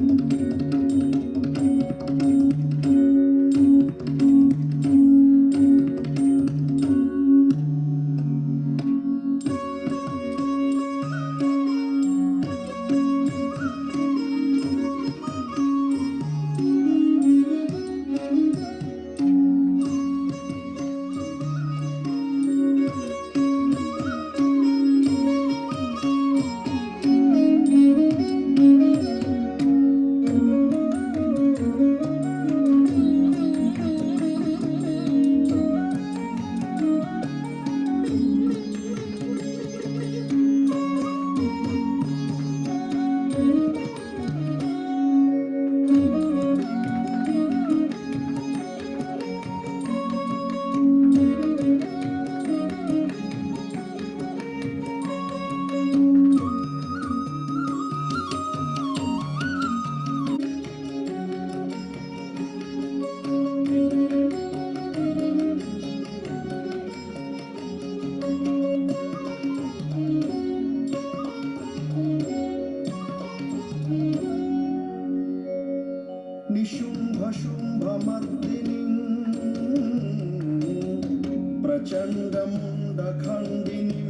Música प्रचण्डमुण्डखण्डिनीं